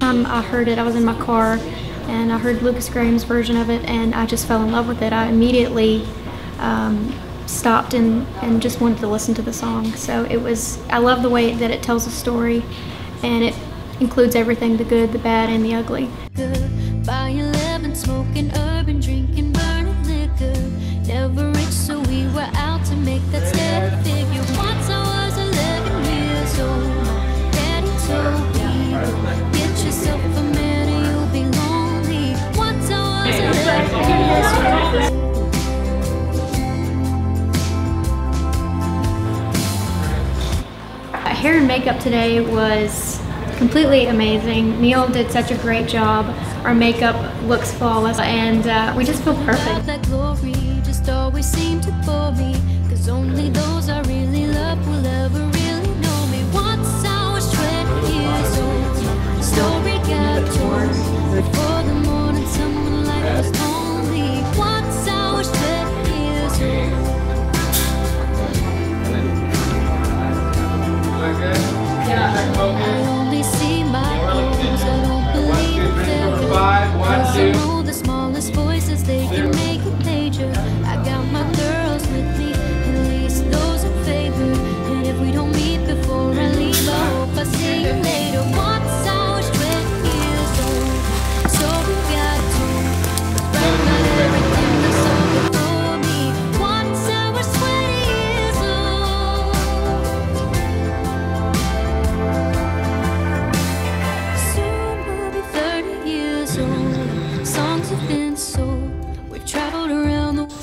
time I heard it, I was in my car and I heard Lukas Graham's version of it and I just fell in love with it. I immediately um, stopped and, and just wanted to listen to the song. So it was, I love the way that it tells a story and it includes everything the good, the bad, and the ugly. Hair and makeup today was completely amazing. Neil did such a great job. Our makeup looks flawless and uh, we just feel perfect.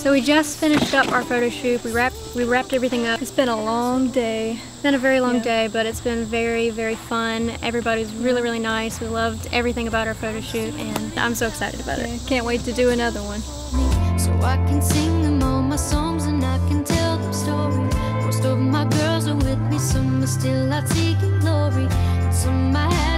So we just finished up our photo shoot. We wrapped we wrapped everything up. It's been a long day. It's been a very long Yeah. day, but it's been very, very fun. Everybody's really, really nice. We loved everything about our photo shoot, and I'm so excited about it. Can't wait to do another one. So I can sing them all my songs and I can tell them stories. Most of my girls are with me, some are still out seeking glory. And some I to